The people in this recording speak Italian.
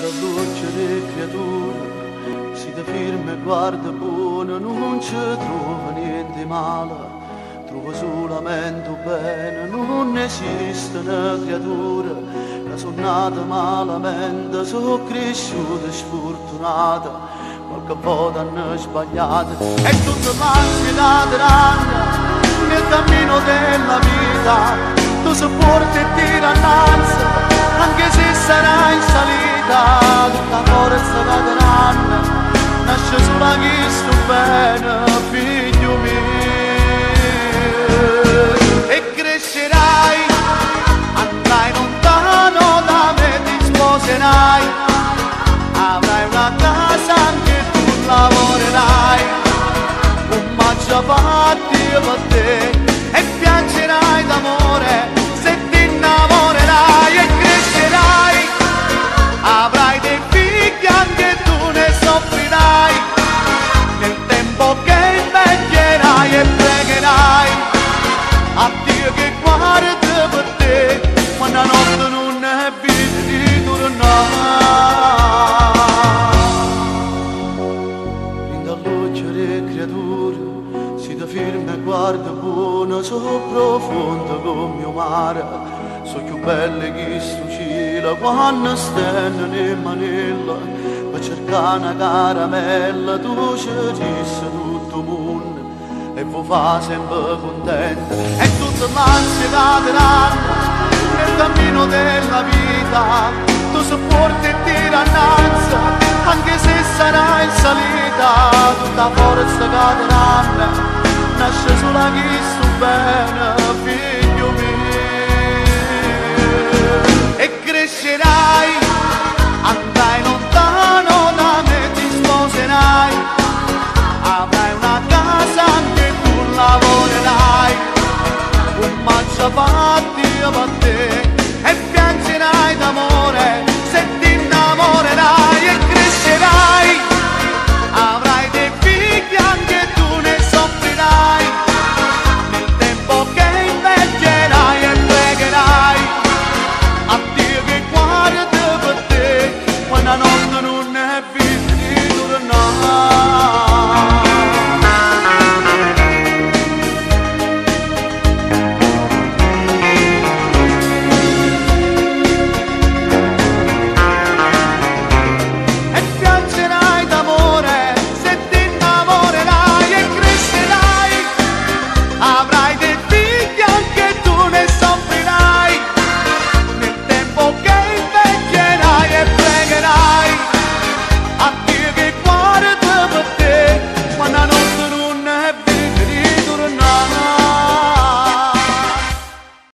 le creature si te firma e guarda buono non ci trova niente male trova solamente bene non esiste una creatura che sono malamente sono cresciuta sfortunata qualche volta hanno sbagliato. E tutta l'ansietà dell'anno nel cammino della vita tu sopporti e innanzi anche se sarai in salita tutta forza da grande nasce sulla chi sto bene figlio mio. E crescerai andrai lontano da me ti sposerai avrai una casa anche tu lavorerai. Un mangiapatti per te e piangerai d'amore creature si da firma e guarda buono so profondo come mio mare so più belle che sto cielo quando stanno nel manella per cercare una caramella tu ci disse tutto il mondo e vi fa sempre contenta e tutta l'ansietà dell'anno nel cammino della vita tu sopporti e tira salita tutta forza che ti nasce sulla chi sto bene